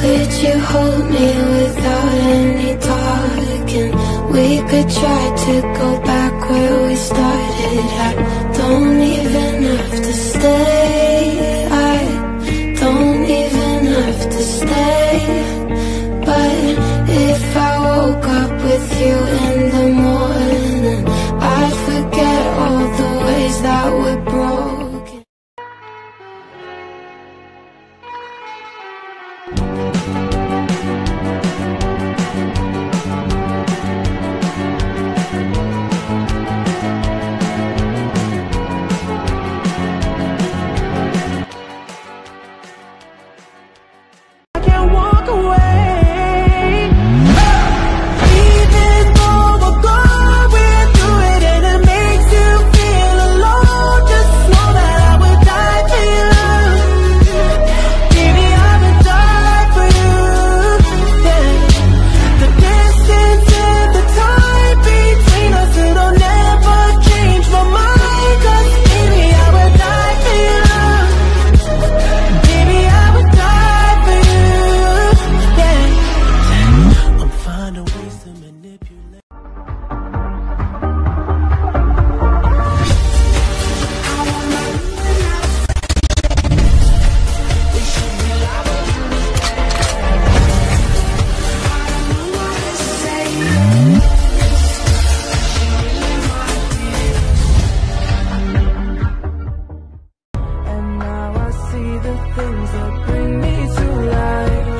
could you hold me without any talking? We could try to go back where we started. I don't even have to stay. I don't even have to stay. But if I woke up with you in the morning, I'd forget all the ways that would. dreams that bring me to life.